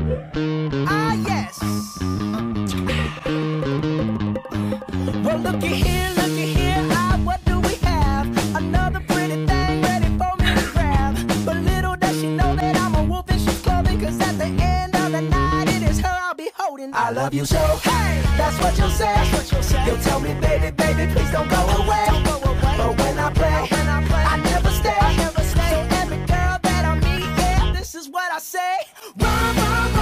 Ah, yes. Well, looky here, looky here. Ah, what do we have? Another pretty thing ready for me to grab. But little does she know that I'm a wolf in sheep's clothing. Cause at the end of the night, it is her I'll be holding. I love you so. Hey, that's what you'll say. That's what you'll say. You'll tell me, baby, baby, please don't go away. Why, why.